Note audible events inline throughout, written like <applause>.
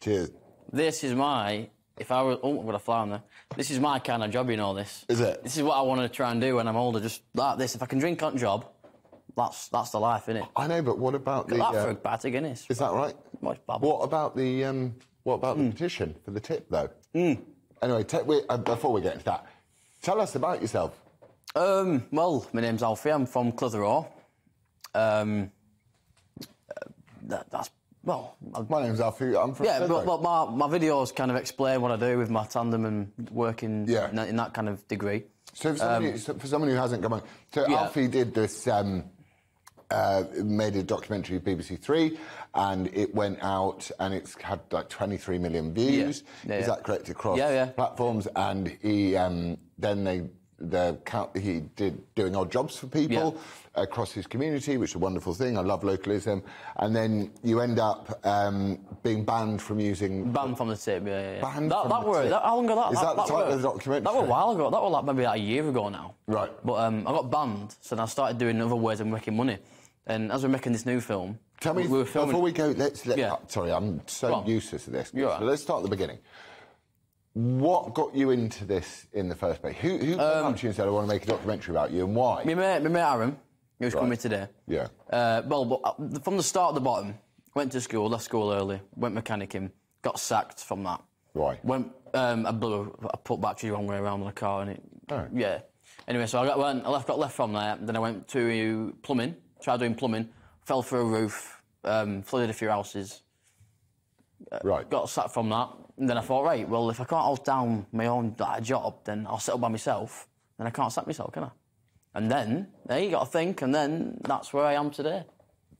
Cheers. This is my. If I were, oh, I'm gonna fly on there. This is my kind of job, you know. This Is it? This is what I want to try and do when I'm older. Just like this. If I can drink on job, that's that's the life, innit? I know, but what about the? that uh, for a bite of Guinness. is that right? What about the? Um, what about Hmm. the petition for the tip, though? Anyway, te- we, uh, before we get into that, tell us about yourself. Um, well, my name's Alfie. I'm from Clitheroe. Um, uh, that, that's well. I- My name's Alfie. I'm from. Yeah, but, but my, my videos kind of explain what I do with my tandem and working Yeah. in, that, in that kind of degree. So for someone, who, so for someone who hasn't come on, so Um, Yeah. Alfie did this, um, uh, made a documentary BBC Three, and it went out, and it's had like 23 million views. Yeah, Is that correct across Yeah, yeah. platforms? And he um, then they the count he did doing odd jobs for people across his community, which is a wonderful thing. I love localism, and then you end up um, being banned from using Banned from the tip, yeah, yeah. yeah. Banned that, from that the were, tip. that, how long ago that? Is that the title were- of the documentary? That was a while ago. That was like maybe like a year ago now. Right. But um, I got banned, so then I started doing other ways of making money. And as we're making this new film, Tell me, we filming. before we go, let's. Let, Yeah. uh, sorry, I'm so useless at this. You're so let's start at the beginning. What got you into this in the first place? Who, who came up to you and said, I want to make a documentary about you, and why? My mate, my mate Aaron, he was Right. coming today. Yeah. Uh, well, but uh, from the start at the bottom, went to school, left school early, went mechanicking, got sacked from that. Why? Went, um, I blew, I put battery the wrong way around on the car and it, Oh. yeah. Anyway, so I got, went, I left, got left from there. Then I went to plumbing, tried doing plumbing, fell through a roof, um, flooded a few houses, right. got sacked from that. And then I thought, right, well, if I can't hold down my own like, job, then I'll settle by myself. Then I can't sack myself, can I? And then, there you got to think, and then that's where I am today.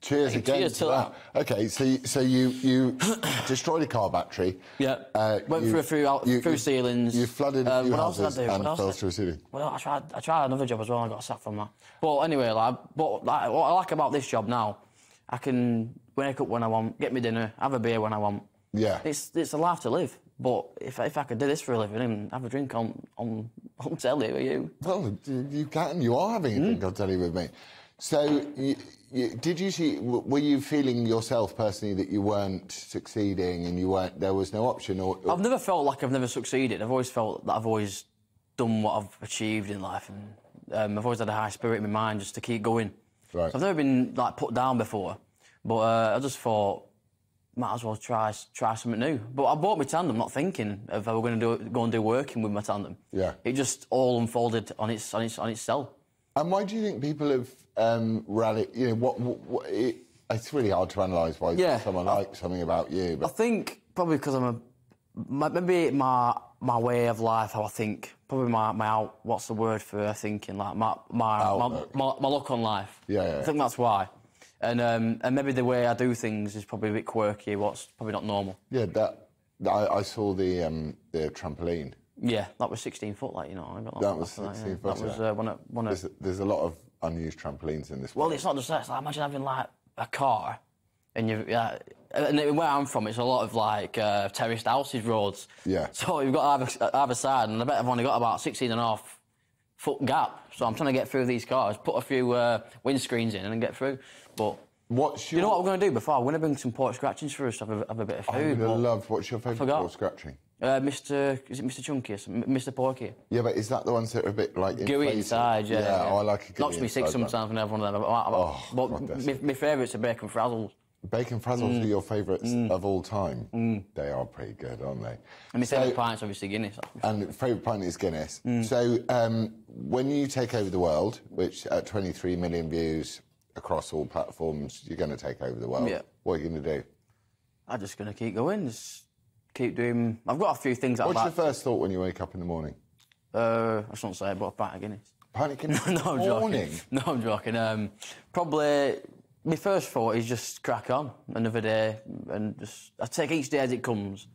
Cheers again cheers to to that. Okay, so you, so you you <coughs> destroyed a car battery. Yeah. Uh, Went you- through a few out- through ceilings. You flooded a Uh, few what else did I houses and fell through a ceiling. Well, I tried, I tried another job as well. and I got sacked from that. But anyway, like, but like, what I like about this job now, I can wake up when I want, get me dinner, have a beer when I want. Yeah. It's it's a life to live. But if if I could do this for a living and have a drink on on on telly with you, Well, you can. You are having a Hmm? drink. I'll tell you with me. So, you, you, did you see? Were you feeling yourself personally that you weren't succeeding and you weren't? There was no option, or, or I've never felt like I've never succeeded. I've always felt that I've always done what I've achieved in life, and um, I've always had a high spirit in my mind just to keep going. Right. I've never been like put down before, but uh, I just thought might as well try try something new. But I bought my tandem not thinking of how we're going to do go and do working with my tandem. Yeah. It just all unfolded on its on its on itself. And why do you think people have um, rallied? You know, what? what, what it, it's really hard to analyse why Yeah. someone likes something about you. But... I think probably because I'm a my, maybe my my way of life, how I think, probably my my out, what's the word for thinking, like my my my, my, my look on life. Yeah, yeah, I think that's why, and um, and maybe the way I do things is probably a bit quirky, what's probably not normal. yeah, that I, I saw the um, the trampoline. Yeah, that was 16 foot, like you know. I got That was for 16 yeah. foot, That was yeah. uh, one of one of. There's, there's a lot of unused trampolines in this. Well, world. it's not just that. It's like imagine having like a car, and you yeah, and where I'm from, it's a lot of like uh, terraced houses, roads. Yeah. So you've got either, either side, and I bet I've only got about 16 and a half foot gap. So I'm trying to get through these cars, put a few uh, windscreens in, and then get through. But What's your? you know what we're going to do before? We're going to bring some pork scratchings for us to have a, have a bit of I food. but- love. What's your favourite for scratching? uh, Mr. Is it Mr. Chunky? or Mr. Porky? Yeah, but is that the ones that are a bit like Gooey inflated? inside, yeah. Yeah, oh, I like a gooey Knocks me sick sometimes when I have one of them. But, I- Oh, my, my favourites are bacon frazzles. Bacon frazzles Mm. are your favourites of all time. They are pretty good, aren't they? And my So- favourite pint's obviously Guinness. And favourite pint is Guinness. Mm. So um, when you take over the world, which at 23 million views across all platforms, you're going to take over the world. Yeah. What are you going to do? I'm just going to keep going. Just keep doing. I've got a few things What's your first thought when you wake up in the morning? Uh, I shouldn't say it, but a pint of Guinness. Panic in <laughs> no, I'm morning. joking. <laughs> No, I'm joking. Um, probably my first thought is just crack on another day and just I take each day as it comes.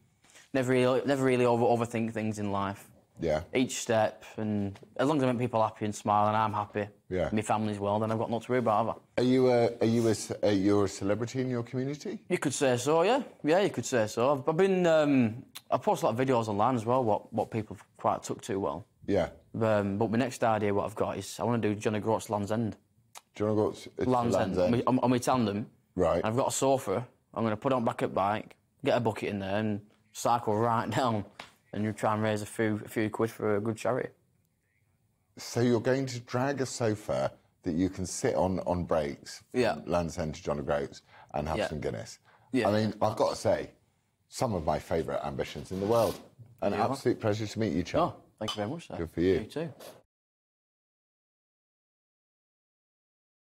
Never really, never really over overthink things in life. Yeah. Each step, and as long as I make people happy and smile, and I'm happy, Yeah. my family's well, then I've got nothing to worry about. Are you a, are you a, are you a celebrity in your community? You could say so, yeah. Yeah, you could say so. I've, I've been, um, I post a lot of videos online as well, what, what people quite took to well. Yeah. Um, but my next idea, what I've got is I want to do John O'Groats Land's End. Do you want to go to Land's, Land's End. End? On, on my tandem. Right. I've got a sofa. I'm going to put on back at bike, get a bucket in there and cycle right <laughs> down, and you try and raise a few a few quid for a good charity. So you're going to drag a sofa that you can sit on on breaks, Yeah. Land's End to John O'Groats, and have Yeah. some Guinness. Yeah. I mean, I've got to say, some of my favourite ambitions in the world. An Yeah. absolute pleasure to meet you, Charles. Oh, thank you very much, sir. Good for you. You too.